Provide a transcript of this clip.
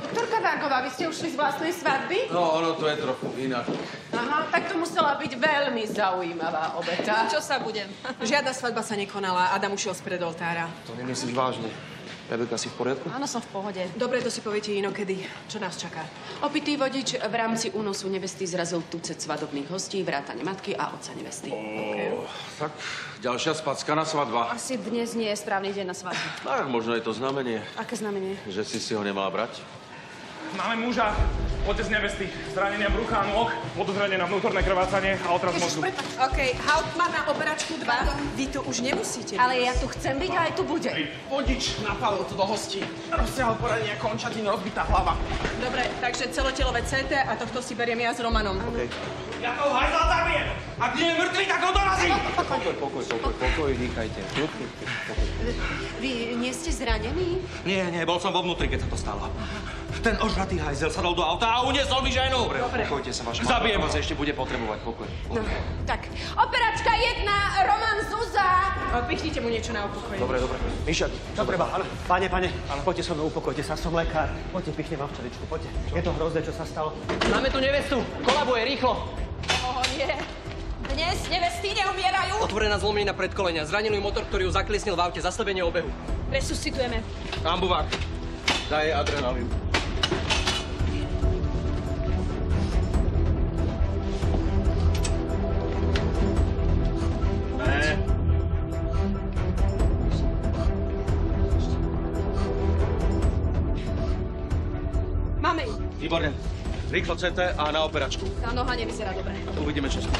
Doktorka Vágová, vy ste ušli z vlastnej svadby? No, ono to je trochu inak. Aha, tak to musela byť veľmi zaujímavá obeta. Čo sa budem? Žiadna svadba sa nekonala. Adam ušiel spred oltára. To nemyslíš vážne. Rebeka, si v poriadku? Áno, som v pohode. Dobre, to si poviete inokedy. Čo nás čaká? Opitý vodič v rámci únosu nevesty zrazil tucet svadobných hostí, vrátane matky a otca nevesty. Tak, ďalšia spackaná svadba. Asi dnes nie je správny deň na svadbu. Tak, možno je to znamenie, Aké znamenie? že si si ho nemala brať. Máme muža, otec nevesty, zranenia brucha a nôh, podozrenie na vnútorné krvácanie a otraz mozgu. OK, Hauptmann na operačku 2. Vy tu už nemusíte. Ale ja tu chcem byť a aj tu budem. Vodič napálil to do hostí. Rozsiahol poradenia končatín, rozbitá hlava. Dobre, takže celotelové CT a tohto si beriem ja s Romanom. Ja toho hajzla zabijem! Ak nie je mŕtvy, tak ho dorazím! Pokoj, pokoj, pokoj, pokoj, dýchajte. Vy nie ste zranení? Nie, nie, bol som vo vnútri, keď sa to stalo. Ten ožratý hajzel sadol do auta a uniesol mi ženu. Dobre, pokojte sa, vaša Zabijem vás ešte bude potrebovať. Pokoj. No, tak. Operačka jedna, Roman Zuza. A Pichnite mu niečo na upokoj. Dobre, dobre. Mišak, Čo treba? Áno. Pane, pane, poďte so mnou, upokojte sa, som lekár. Poďte, pichnem vám včeličku, poďte. Je to hrozné, čo sa stalo. Máme tu nevestu, kolabuje, rýchlo. Oh, nie. Dnes nevesty neumierajú. Otvorená zlomenina predkolenia, zranil ju motor, ktorý ju zakliesnil v aute, zastavenie obehu. Resuscitujeme. ambuvák. Daj adrenalín. Výborne. Rýchlo CT a na operačku. Tá noha nevyzerá dobre. Uvidíme, čo sa.